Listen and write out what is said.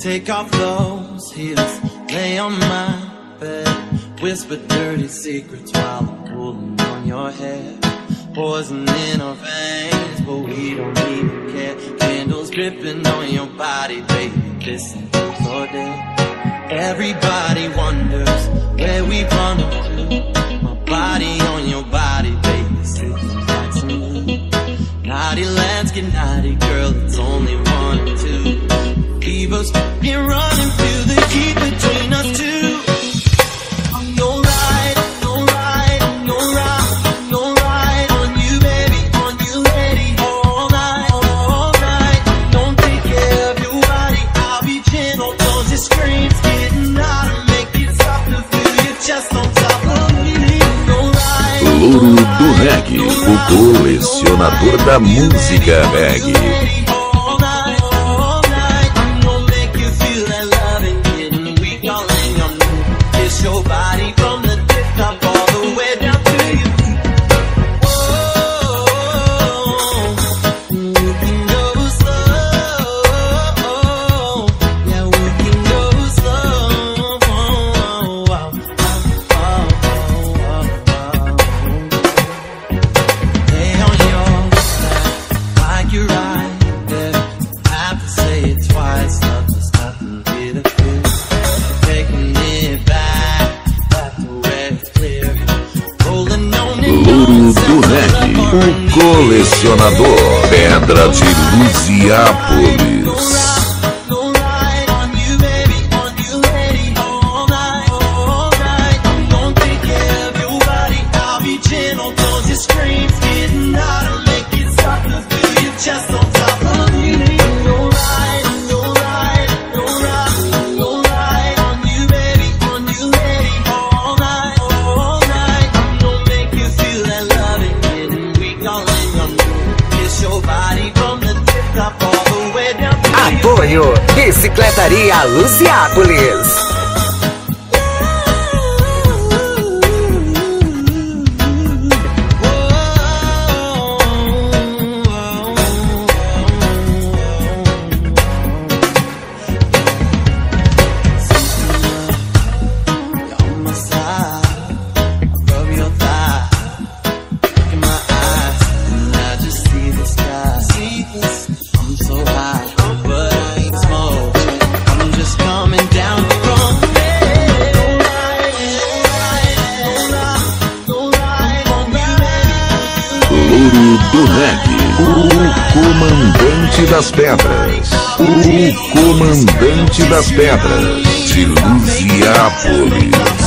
Take off those heels, lay on my bed. Whisper dirty secrets while I'm pulling on your hair. Poison in our veins, but we don't even care. Candles dripping on your body, baby. Listen to your day. Everybody wonders where we've gone to. o lecionador da música reggae. o colecionador Pedra de Lusiápolis. Antônio. Bicicletaria Luciápolis. do NEC. O comandante das pedras. O comandante das pedras de Luziápolis.